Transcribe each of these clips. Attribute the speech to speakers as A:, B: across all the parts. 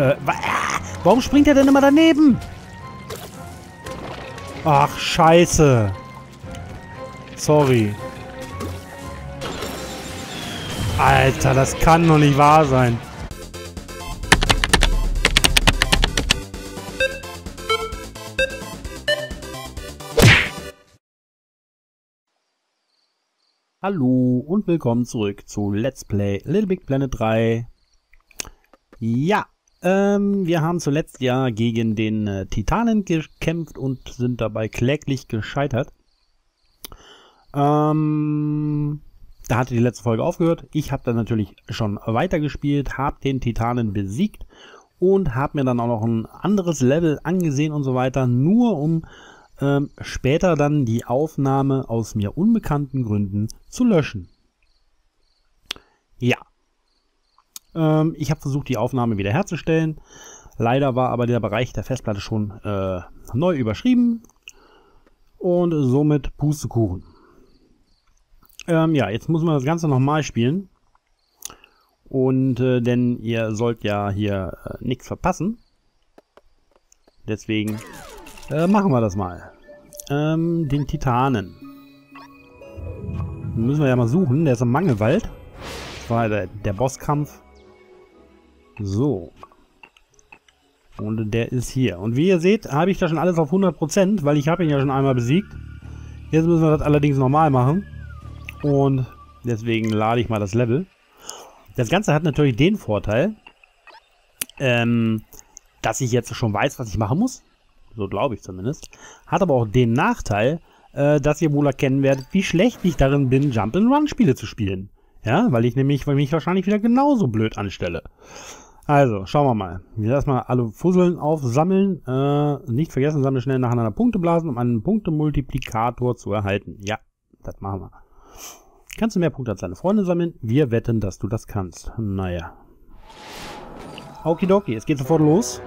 A: Äh, ah, warum springt er denn immer daneben? Ach, scheiße. Sorry. Alter, das kann doch nicht wahr sein. Hallo und willkommen zurück zu Let's Play Little Big Planet 3. Ja, ähm, wir haben zuletzt ja gegen den äh, Titanen gekämpft und sind dabei kläglich gescheitert. Ähm, da hatte die letzte Folge aufgehört. Ich habe dann natürlich schon weitergespielt, habe den Titanen besiegt und habe mir dann auch noch ein anderes Level angesehen und so weiter, nur um ähm, später dann die Aufnahme aus mir unbekannten Gründen zu löschen. Ja. Ähm, ich habe versucht, die Aufnahme wiederherzustellen. Leider war aber der Bereich der Festplatte schon äh, neu überschrieben. Und somit Pustekuchen. Ähm, ja, jetzt muss man das Ganze nochmal spielen. Und äh, denn ihr sollt ja hier äh, nichts verpassen. Deswegen äh, machen wir das mal. Ähm, den Titanen. Den müssen wir ja mal suchen. Der ist im Mangelwald. Das war der, der Bosskampf. So. Und der ist hier. Und wie ihr seht, habe ich da schon alles auf 100%, weil ich habe ihn ja schon einmal besiegt. Jetzt müssen wir das allerdings normal machen. Und deswegen lade ich mal das Level. Das Ganze hat natürlich den Vorteil, ähm, dass ich jetzt schon weiß, was ich machen muss. So glaube ich zumindest. Hat aber auch den Nachteil, äh, dass ihr wohl erkennen werdet, wie schlecht ich darin bin, Jump-and-Run-Spiele zu spielen. Ja, weil ich nämlich weil mich wahrscheinlich wieder genauso blöd anstelle. Also, schauen wir mal. Wir erstmal alle Fusseln aufsammeln. Äh, nicht vergessen, sammle schnell nacheinander Punkte blasen, um einen Punktemultiplikator zu erhalten. Ja, das machen wir. Kannst du mehr Punkte als deine Freunde sammeln? Wir wetten, dass du das kannst. Naja. Okidoki, es geht sofort los.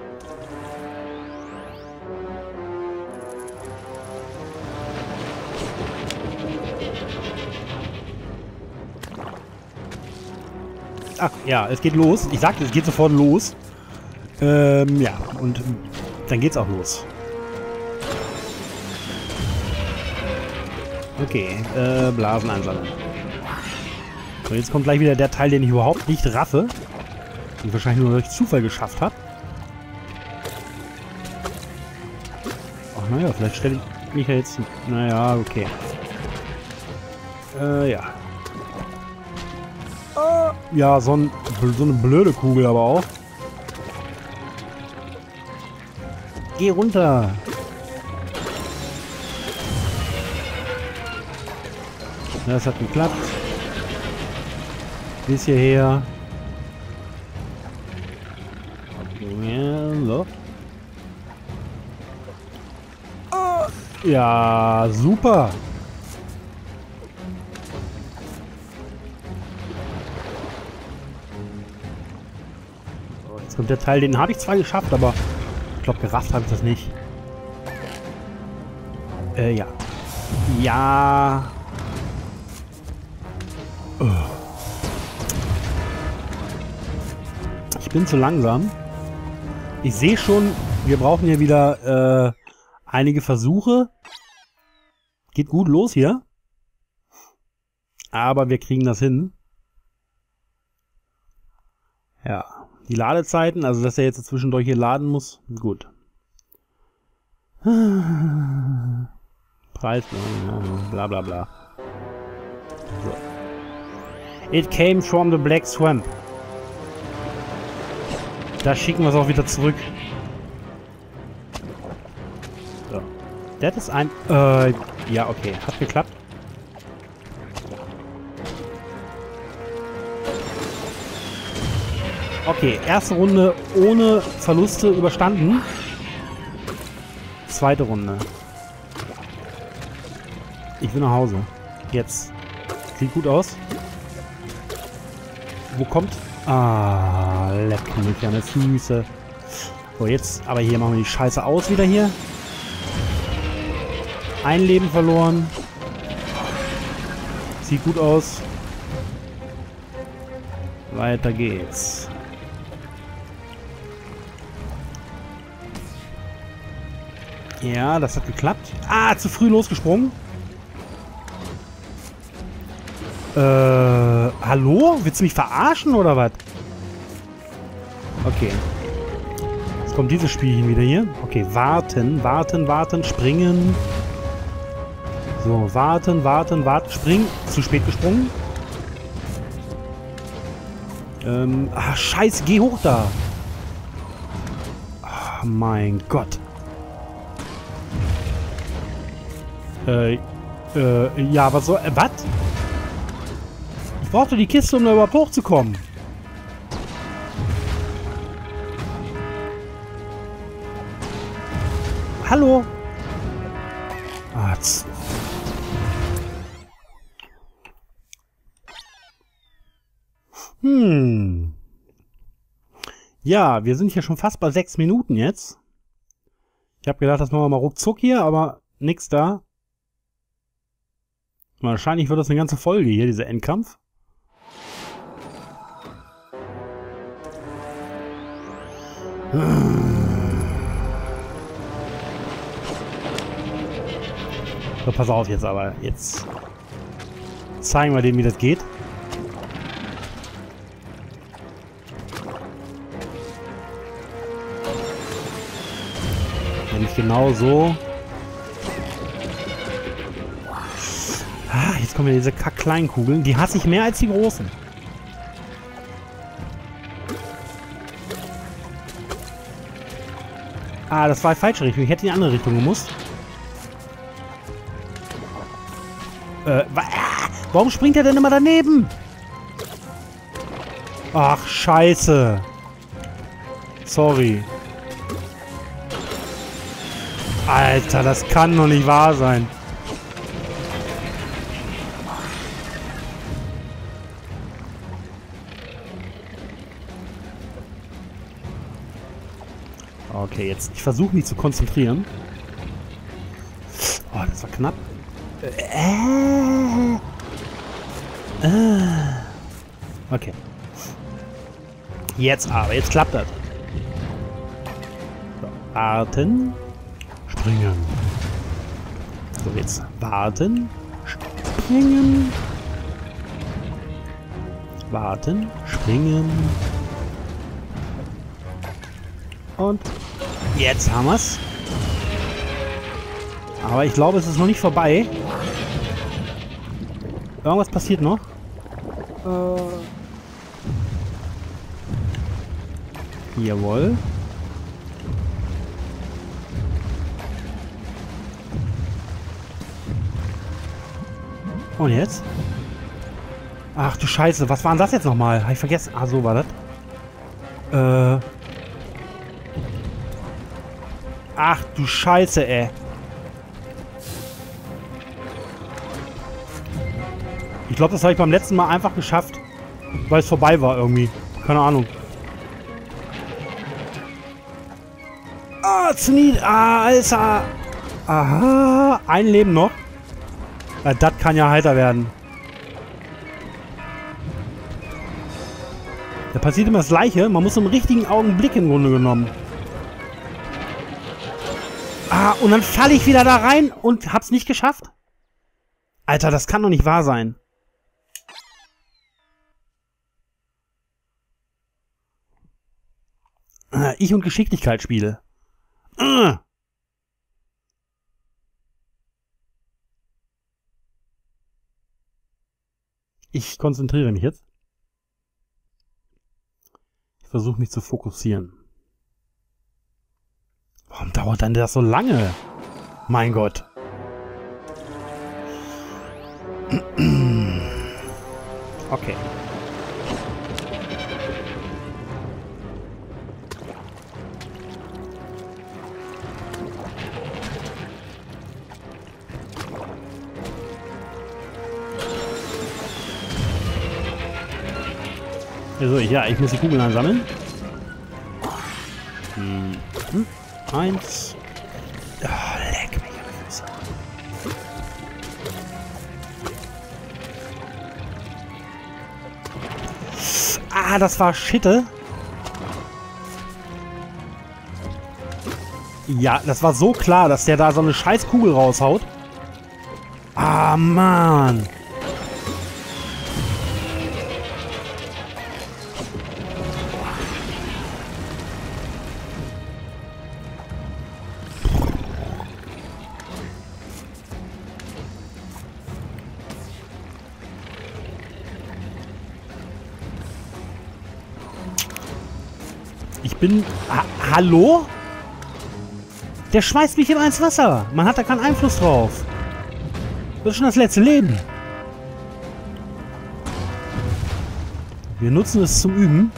A: Ach, ja, es geht los. Ich sagte, es geht sofort los. Ähm, ja, und dann geht's auch los. Okay, äh, Blasen einsammeln. So, jetzt kommt gleich wieder der Teil, den ich überhaupt nicht raffe. Ich wahrscheinlich nur durch Zufall geschafft habe. Ach, naja, vielleicht stelle ich mich ja jetzt... Naja, okay. Äh, ja. Ja, so, ein, so eine blöde Kugel aber auch. Geh runter. Das hat geklappt. Bis hierher. So. Ja, super. Jetzt kommt der Teil, den habe ich zwar geschafft, aber ich glaube, gerafft habe ich das nicht. Äh, ja. Ja. Ich bin zu langsam. Ich sehe schon, wir brauchen hier wieder äh, einige Versuche. Geht gut los hier. Aber wir kriegen das hin. Ja. Die Ladezeiten, also dass er jetzt zwischendurch hier laden muss, gut. Preis, bla bla bla. So. It came from the Black Swamp. Da schicken wir es auch wieder zurück. So. Das ist ein... Äh, ja, okay. Hat geklappt. Okay, erste Runde ohne Verluste überstanden. Zweite Runde. Ich will nach Hause. Jetzt. Sieht gut aus. Wo kommt... Ah, leck mich an der Füße. So, jetzt aber hier machen wir die Scheiße aus wieder hier. Ein Leben verloren. Sieht gut aus. Weiter geht's. Ja, das hat geklappt. Ah, zu früh losgesprungen. Äh, hallo? Willst du mich verarschen oder was? Okay. Jetzt kommt dieses Spielchen wieder hier. Okay, warten, warten, warten, springen. So, warten, warten, warten, springen. Zu spät gesprungen. Ähm, ah, scheiße, geh hoch da. Oh, mein Gott. Äh, äh, ja, was soll, äh, was? Ich brauchte die Kiste, um da überhaupt hochzukommen. Hallo? Ah, hm. Ja, wir sind hier schon fast bei sechs Minuten jetzt. Ich habe gedacht, das machen wir mal ruckzuck hier, aber nix da. Wahrscheinlich wird das eine ganze Folge hier, dieser Endkampf. So, pass auf jetzt aber. Jetzt zeigen wir dem, wie das geht. Nämlich genau so. Ah, jetzt kommen diese kack-kleinen Kugeln. Die hasse ich mehr als die großen. Ah, das war die falsche Richtung. Ich hätte in die andere Richtung gemusst. Äh, warum springt er denn immer daneben? Ach, scheiße. Sorry. Alter, das kann doch nicht wahr sein. Okay, jetzt. Ich versuche mich zu konzentrieren. Oh, das war knapp. Äh, äh. Okay. Jetzt aber. Jetzt klappt das. So, warten. Springen. So, jetzt warten. Springen. Warten. Springen. Und Jetzt haben wir es. Aber ich glaube, es ist noch nicht vorbei. Irgendwas passiert noch. Äh. Jawohl. Und jetzt? Ach du Scheiße, was war denn das jetzt nochmal? Habe ich vergessen. Ah, so war das. Äh. Ach du Scheiße, ey. Ich glaube, das habe ich beim letzten Mal einfach geschafft, weil es vorbei war irgendwie. Keine Ahnung. Ah, zu nied. Ah, Alter. Aha. Ein Leben noch. Ja, das kann ja heiter werden. Da passiert immer das Gleiche. Man muss im richtigen Augenblick im Grunde genommen. Ah, und dann falle ich wieder da rein und hab's nicht geschafft? Alter, das kann doch nicht wahr sein. Ah, ich und Geschicklichkeit spiele. Ich konzentriere mich jetzt. Ich versuche mich zu fokussieren. Warum dauert denn das so lange? Mein Gott. Okay. Also, ja, ich muss die Kugeln ansammeln. Hm. Eins. Oh, leck mich an Füße. Ah, das war Schitte. Ja, das war so klar, dass der da so eine scheiß Kugel raushaut. Ah, Mann. Bin... Ha Hallo? Der schmeißt mich immer ins Wasser. Man hat da keinen Einfluss drauf. Das ist schon das letzte Leben. Wir nutzen es zum Üben.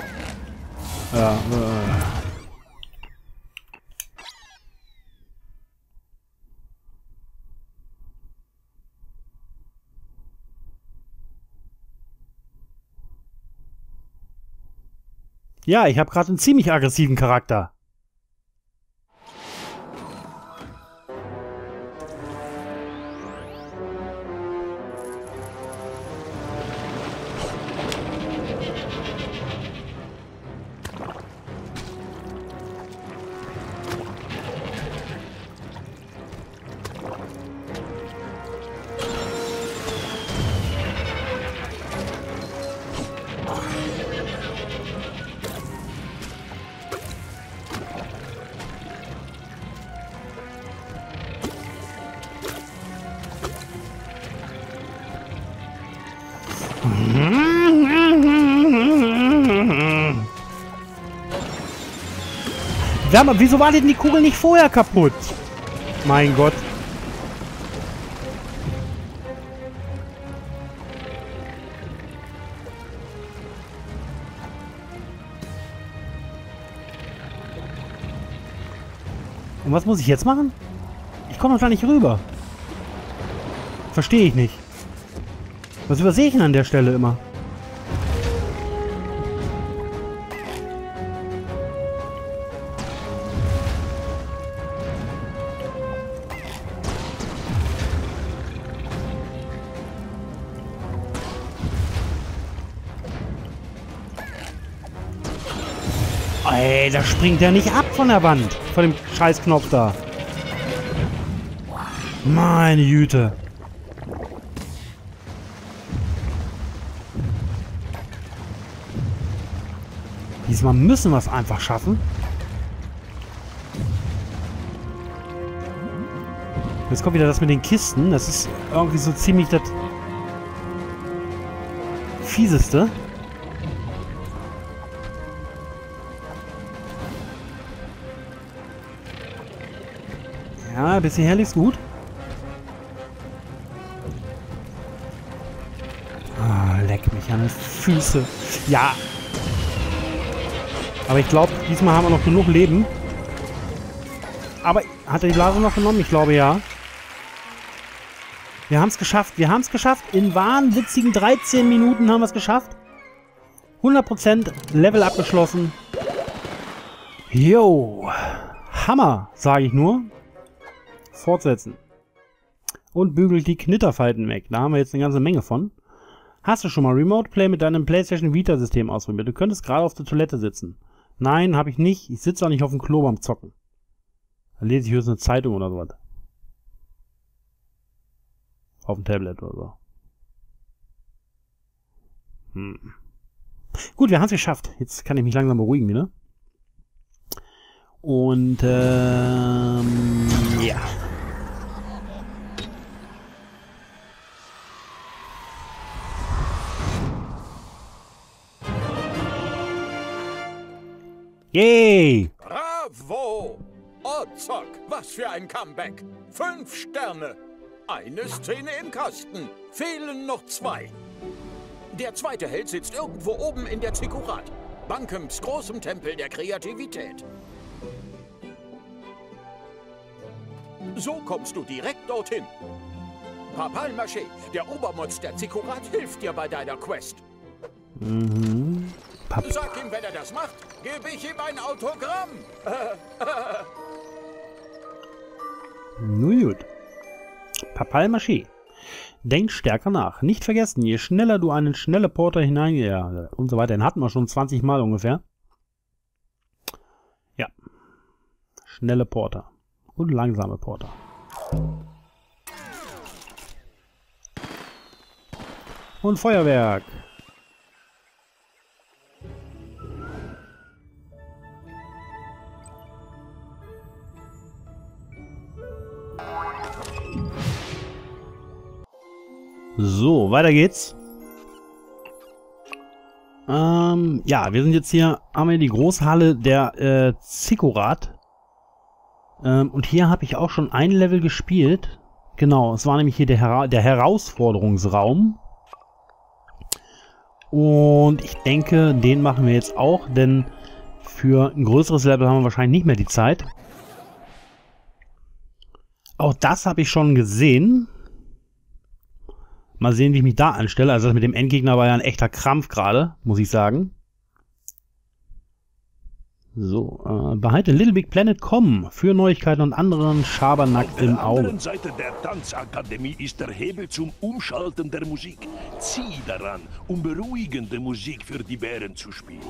A: Ja, äh. Ja, ich habe gerade einen ziemlich aggressiven Charakter. Sag mal, wieso war denn die Kugel nicht vorher kaputt? Mein Gott. Und was muss ich jetzt machen? Ich komme doch da nicht rüber. Verstehe ich nicht. Was übersehe ich denn an der Stelle immer? Ey, da springt er nicht ab von der Wand. Von dem Scheißknopf da. Meine Güte. Diesmal müssen wir es einfach schaffen. Jetzt kommt wieder das mit den Kisten. Das ist irgendwie so ziemlich das Fieseste. Ja, bis liegt's gut. Ah, leck mich an die Füße. Ja. Aber ich glaube, diesmal haben wir noch genug Leben. Aber hat er die Blase noch genommen? Ich glaube ja. Wir haben es geschafft. Wir haben es geschafft. In wahnwitzigen 13 Minuten haben wir es geschafft. 100% Level abgeschlossen. Jo. Hammer, sage ich nur. Fortsetzen. Und bügelt die Knitterfalten weg. Da haben wir jetzt eine ganze Menge von. Hast du schon mal Remote Play mit deinem PlayStation Vita System ausprobiert? Du könntest gerade auf der Toilette sitzen. Nein, habe ich nicht. Ich sitze auch nicht auf dem Klo beim Zocken. Da lese ich höchstens eine Zeitung oder sowas. Auf dem Tablet oder so. Hm. Gut, wir haben es geschafft. Jetzt kann ich mich langsam beruhigen wieder. Und ähm, ja. Yay!
B: Bravo! Oh, Zock, was für ein Comeback! Fünf Sterne! Eine Szene im Kasten. Fehlen noch zwei. Der zweite Held sitzt irgendwo oben in der Zikurat. Bankems großem Tempel der Kreativität. So kommst du direkt dorthin. Papal Maché, der Obermotz der Zikurat, hilft dir bei deiner Quest.
A: Mhm. Pap
B: Sag ihm, wenn er das macht, gebe ich ihm ein Autogramm.
A: Nun gut. Papal Maché. Denkt stärker nach. Nicht vergessen, je schneller du einen schnelle Porter hinein... Ja, und so weiter. Den hatten wir schon 20 Mal ungefähr. Ja. Schnelle Porter. Und langsame Porter. Und Feuerwerk. So, weiter geht's. Ähm, ja, wir sind jetzt hier, haben wir die Großhalle der äh, Zikorat. Ähm, und hier habe ich auch schon ein Level gespielt. Genau, es war nämlich hier der, Hera der Herausforderungsraum. Und ich denke, den machen wir jetzt auch, denn für ein größeres Level haben wir wahrscheinlich nicht mehr die Zeit. Auch das habe ich schon gesehen. Mal sehen, wie ich mich da anstelle. Also das mit dem Endgegner war ja ein echter Krampf gerade, muss ich sagen. So, äh, behalte littleBigPlanet.com für Neuigkeiten und anderen Schabernack im Auge. Auf der anderen
C: Seite der Tanzakademie ist der Hebel zum Umschalten der Musik. Zieh daran, um beruhigende Musik für die Bären zu spielen.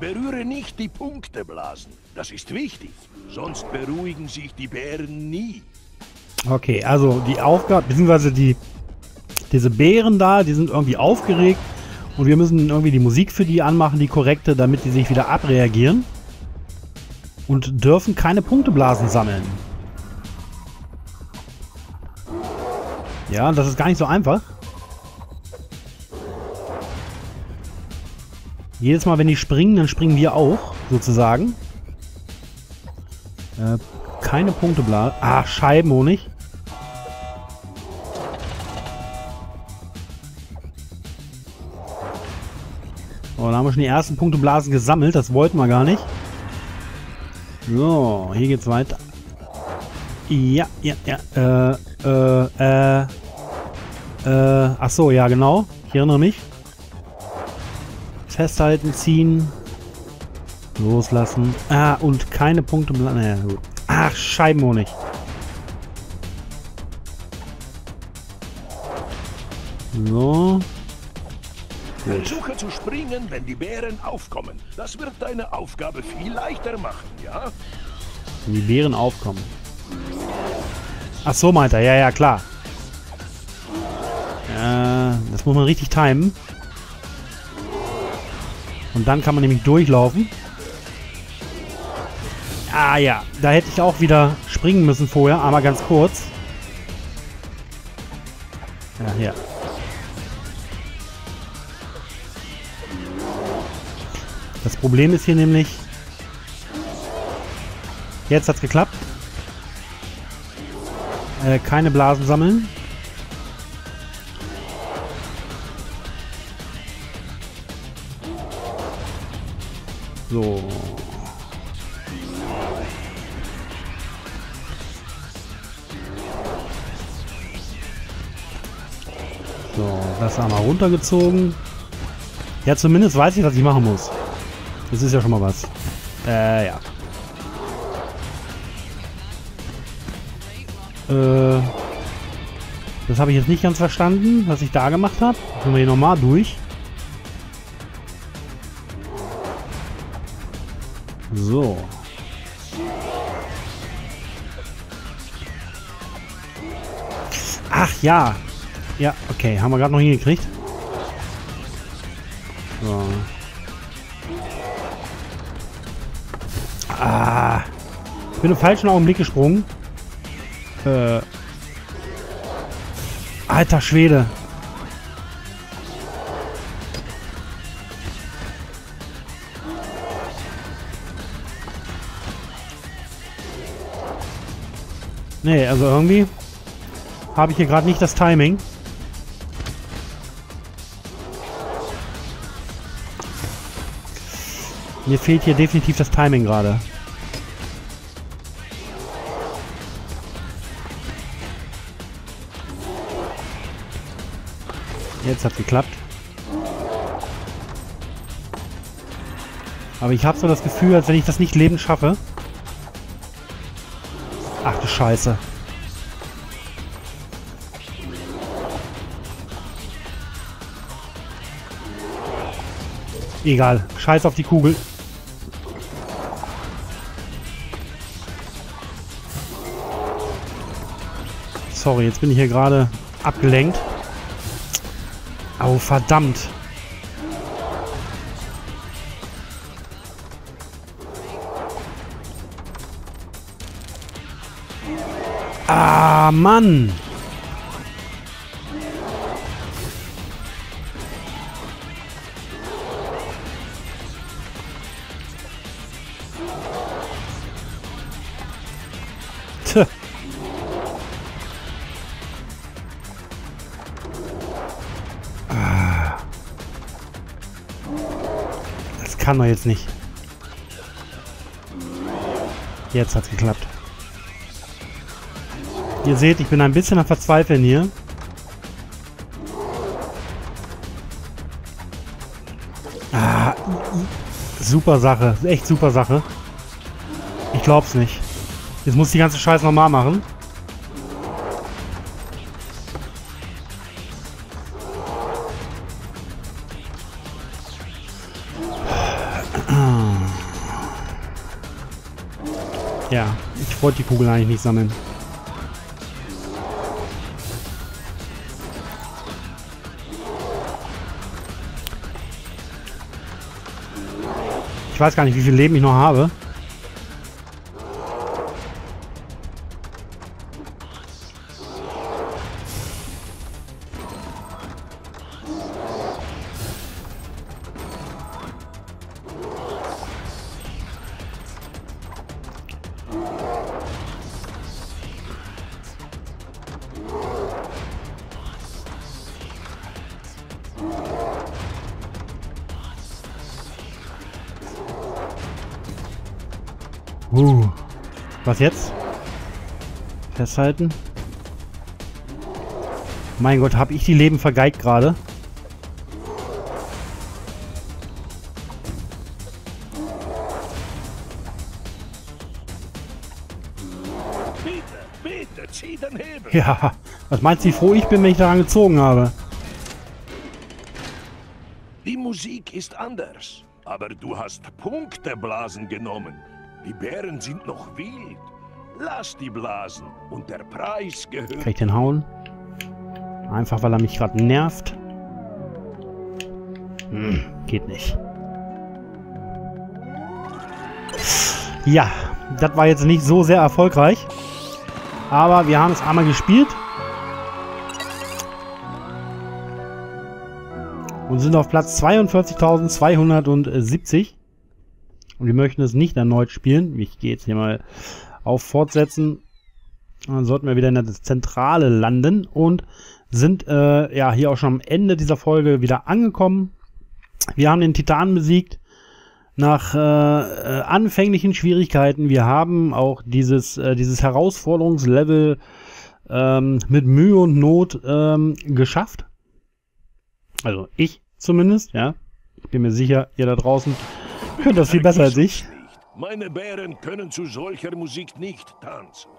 C: Berühre nicht die Punkteblasen. Das ist wichtig. Sonst beruhigen sich die Bären nie.
A: Okay, also die Aufgabe, beziehungsweise die diese Bären da, die sind irgendwie aufgeregt und wir müssen irgendwie die Musik für die anmachen, die korrekte, damit die sich wieder abreagieren. Und dürfen keine Punkteblasen sammeln. Ja, das ist gar nicht so einfach. Jedes Mal, wenn die springen, dann springen wir auch, sozusagen. Äh, keine Punkteblasen. Ah, Scheibenhonig. Schon die ersten Punkteblasen gesammelt. Das wollten wir gar nicht. So, hier geht's weiter. Ja, ja, ja. Äh, äh, äh. Äh, ach so, ja, genau. Ich erinnere mich. Festhalten, ziehen. Loslassen. Ah, und keine Punkte. Naja, gut. Ach, Scheibenhonig. So.
C: Versuche zu springen, wenn die Bären aufkommen. Das wird deine Aufgabe viel leichter machen, ja?
A: Wenn die Bären aufkommen. Ach so, meint er. Ja, ja, klar. Äh, das muss man richtig timen. Und dann kann man nämlich durchlaufen. Ah ja, da hätte ich auch wieder springen müssen vorher, aber ganz kurz. Ja, hier. Problem ist hier nämlich... Jetzt hat's geklappt. Äh, keine Blasen sammeln. So. So, das einmal runtergezogen. Ja, zumindest weiß ich, was ich machen muss. Das ist ja schon mal was. Äh, ja. Äh, das habe ich jetzt nicht ganz verstanden, was ich da gemacht habe. Gehen wir hier nochmal durch. So. Ach ja. Ja, okay. Haben wir gerade noch hingekriegt. So. Ah. Ich bin im falschen Augenblick gesprungen. Äh. Alter Schwede. Nee, also irgendwie habe ich hier gerade nicht das Timing. Mir fehlt hier definitiv das Timing gerade. Jetzt hat geklappt. Aber ich habe so das Gefühl, als wenn ich das nicht lebend schaffe. Ach du Scheiße. Egal. Scheiß auf die Kugel. Sorry, jetzt bin ich hier gerade abgelenkt. Oh, verdammt. Ah, Mann. Kann doch jetzt nicht. Jetzt hat's geklappt. Ihr seht, ich bin ein bisschen am Verzweifeln hier. Ah, super Sache. Echt super Sache. Ich glaub's nicht. Jetzt muss ich die ganze Scheiße nochmal machen. Ja, ich wollte die Kugel eigentlich nicht sammeln. Ich weiß gar nicht, wie viel Leben ich noch habe. Uh. Was jetzt? Festhalten. Mein Gott, habe ich die Leben vergeigt gerade? Ja, was meinst du, wie froh ich bin, wenn ich daran gezogen habe?
C: Ist anders. Aber du hast Punkteblasen genommen. Die Bären sind noch wild. Lass die blasen und der Preis gehört.
A: Kann ich den hauen? Einfach, weil er mich gerade nervt. Hm, geht nicht. Ja, das war jetzt nicht so sehr erfolgreich. Aber wir haben es einmal gespielt. Und sind auf Platz 42.270. Und wir möchten es nicht erneut spielen. Ich gehe jetzt hier mal auf Fortsetzen. Dann sollten wir wieder in der Zentrale landen und sind äh, ja hier auch schon am Ende dieser Folge wieder angekommen. Wir haben den Titan besiegt nach äh, äh, anfänglichen Schwierigkeiten. Wir haben auch dieses, äh, dieses Herausforderungslevel ähm, mit Mühe und Not ähm, geschafft. Also ich zumindest, ja. Ich bin mir sicher, ihr da draußen könnt das viel besser als ich.
C: Meine Bären können zu solcher Musik nicht tanzen.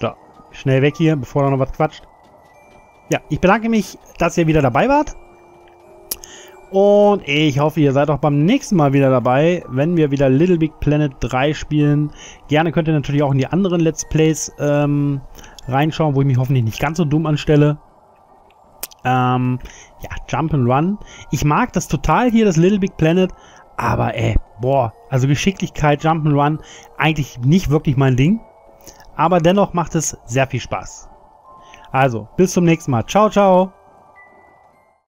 A: So, schnell weg hier, bevor er noch was quatscht. Ja, ich bedanke mich, dass ihr wieder dabei wart. Und ich hoffe, ihr seid auch beim nächsten Mal wieder dabei, wenn wir wieder Little Big Planet 3 spielen. Gerne könnt ihr natürlich auch in die anderen Let's Plays ähm, reinschauen, wo ich mich hoffentlich nicht ganz so dumm anstelle. Ähm, ja, Jump and Run. Ich mag das total hier, das Little Big Planet. Aber ey, boah, also Geschicklichkeit, Jump and Run, eigentlich nicht wirklich mein Ding. Aber dennoch macht es sehr viel Spaß. Also, bis zum nächsten Mal. Ciao, ciao.